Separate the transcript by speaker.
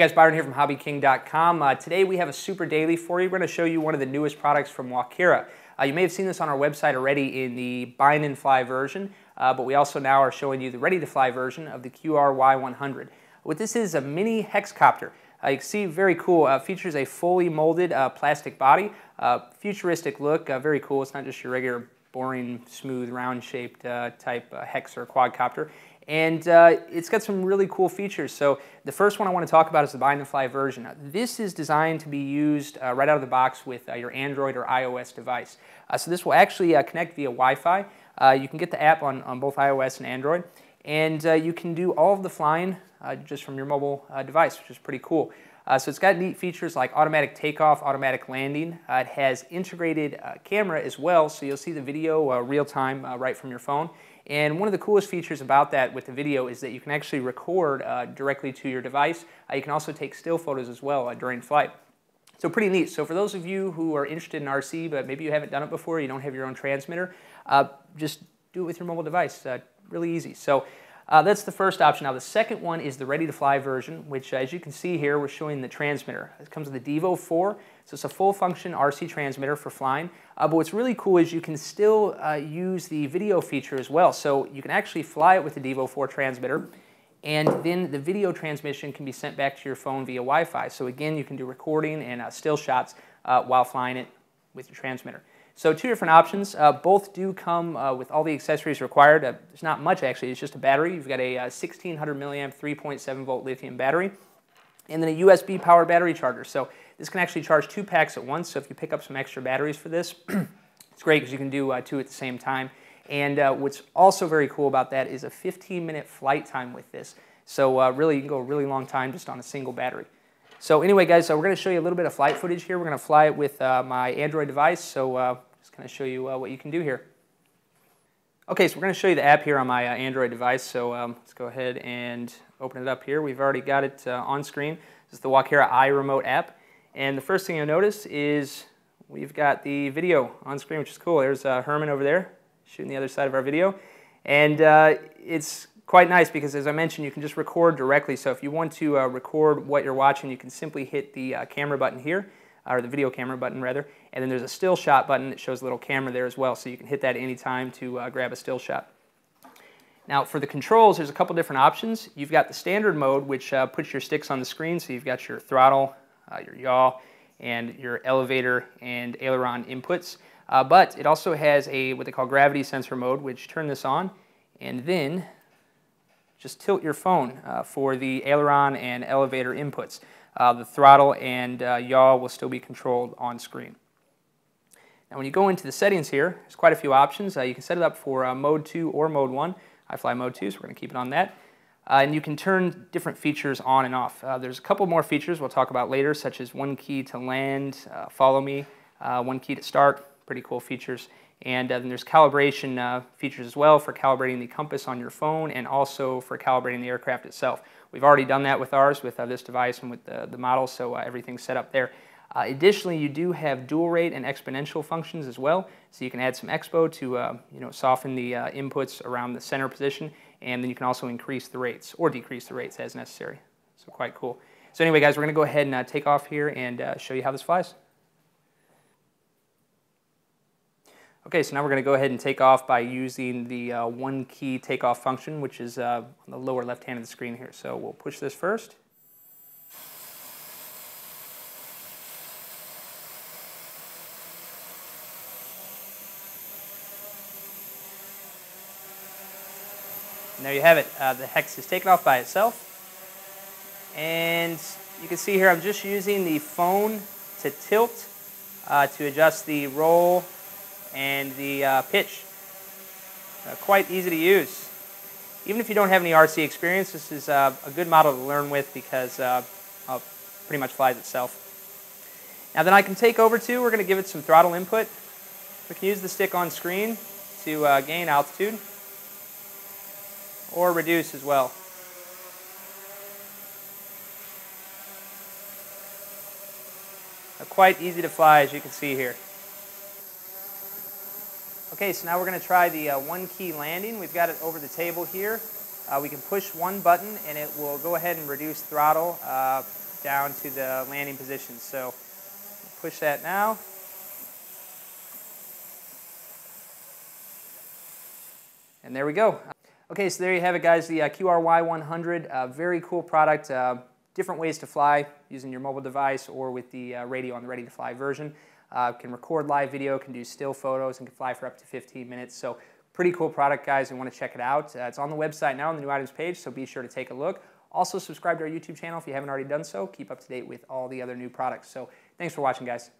Speaker 1: guys, Byron here from HobbyKing.com. Uh, today we have a super daily for you. We're going to show you one of the newest products from Walkera. Uh, you may have seen this on our website already in the bind and fly version, uh, but we also now are showing you the ready to fly version of the QRY100. What this is a mini hexcopter. Uh, you can see very cool. Uh, features a fully molded uh, plastic body, futuristic look, very cool. It's not just your regular boring, smooth, round-shaped type hex or quadcopter. And uh, it's got some really cool features. So the first one I want to talk about is the bind and fly version. This is designed to be used uh, right out of the box with uh, your Android or iOS device. Uh, so this will actually uh, connect via Wi-Fi. Uh, you can get the app on, on both iOS and Android. And you can do all of the flying just from your mobile device, which is pretty cool. So it's got neat features like automatic takeoff, automatic landing. it has integrated camera as well, so you'll see the video real time right from your phone. And one of the coolest features about that with the video is that you can actually record uh, directly to your device. Uh, you can also take still photos as well uh, during flight. So pretty neat. So for those of you who are interested in RC, but maybe you haven't done it before, you don't have your own transmitter, uh, just do it with your mobile device. Uh, really easy. So uh, that's the first option. Now the second one is the ready-to-fly version, which as you can see here, we're showing the transmitter. It comes with the Devo 4, so it's a full-function RC transmitter for flying. Uh, but what's really cool is you can still uh, use the video feature as well. So you can actually fly it with the Devo 4 transmitter, and then the video transmission can be sent back to your phone via Wi-Fi. So again, you can do recording and uh, still shots uh, while flying it with your transmitter. So two different options. Uh, both do come uh, with all the accessories required. Uh, there's not much actually. It's just a battery. You've got a 1600 uh, milliamp 3.7 volt lithium battery, and then a USB powered battery charger. So this can actually charge two packs at once. So if you pick up some extra batteries for this, it's great because you can do uh, two at the same time. And uh, what's also very cool about that is a 15 minute flight time with this. So really, you can go a really long time just on a single battery. So anyway, guys, so we're going to show you a little bit of flight footage here. We're going to fly it with my Android device. So just kind of show you uh, what you can do here. Okay, so we're going to show you the app here on my uh, Android device. So um, let's go ahead and open it up here. We've already got it uh, on screen. This is the Walkera iRemote app. And the first thing you'll notice is we've got the video on screen, which is cool. There's uh, Herman over there shooting the other side of our video. And uh, it's quite nice because, as I mentioned, you can just record directly. So if you want to uh, record what you're watching, you can simply hit the camera button here or the video camera button rather, and then there's a still shot button that shows a little camera there as well, so you can hit that any time to uh, grab a still shot. Now for the controls, there's a couple different options. You've got the standard mode, which uh, puts your sticks on the screen, so you've got your throttle, uh, your yaw, and your elevator and aileron inputs. Uh, but it also has a what they call gravity sensor mode, which turn this on, and then just tilt your phone uh, for the aileron and elevator inputs uh, the throttle and uh, yaw will still be controlled on screen. Now when you go into the settings here, there's quite a few options. Uh, you can set it up for uh, mode 2 or mode 1. I fly mode 2, so we're going to keep it on that. Uh, and you can turn different features on and off. Uh, there's a couple more features we'll talk about later, such as one key to land, follow me, one key to start, pretty cool features. And then there's calibration features as well for calibrating the compass on your phone and also for calibrating the aircraft itself. We've already done that with ours, with uh, this device and with the, the model, so uh, everything's set up there. Uh, additionally, you do have dual rate and exponential functions as well, so you can add some expo to uh, you know, soften the uh, inputs around the center position, and then you can also increase the rates or decrease the rates as necessary. So quite cool. So anyway, guys, we're going to go ahead and uh, take off here and show you how this flies. Okay, so now we're going to go ahead and take off by using the uh, one key takeoff function, which is uh, on the lower left hand of the screen here. So we'll push this first. And there you have it. Uh, the hex is taken off by itself. And you can see here I'm just using the phone to tilt uh, to adjust the roll and the uh, pitch. Uh, quite easy to use. Even if you don't have any RC experience, this is uh, a good model to learn with because uh, it pretty much flies itself. Now then I can take over to, we're going to give it some throttle input. We can use the stick on screen to uh, gain altitude or reduce as well. quite easy to fly as you can see here. Okay, so now we're going to try the uh, one key landing. We've got it over the table here. Uh, we can push one button and it will go ahead and reduce throttle uh, down to the landing position. So push that now. And there we go. Okay, so there you have it, guys. The uh, QRY100, uh, very cool product. Uh, different ways to fly using your mobile device or with the radio on the Ready to Fly version. Uh, can record live video, can do still photos, and can fly for up to 15 minutes. So pretty cool product, guys. You want to check it out. Uh, it's on the website now on the new items page, so be sure to take a look. Also, subscribe to our YouTube channel if you haven't already done so. Keep up to date with all the other new products. So thanks for watching, guys.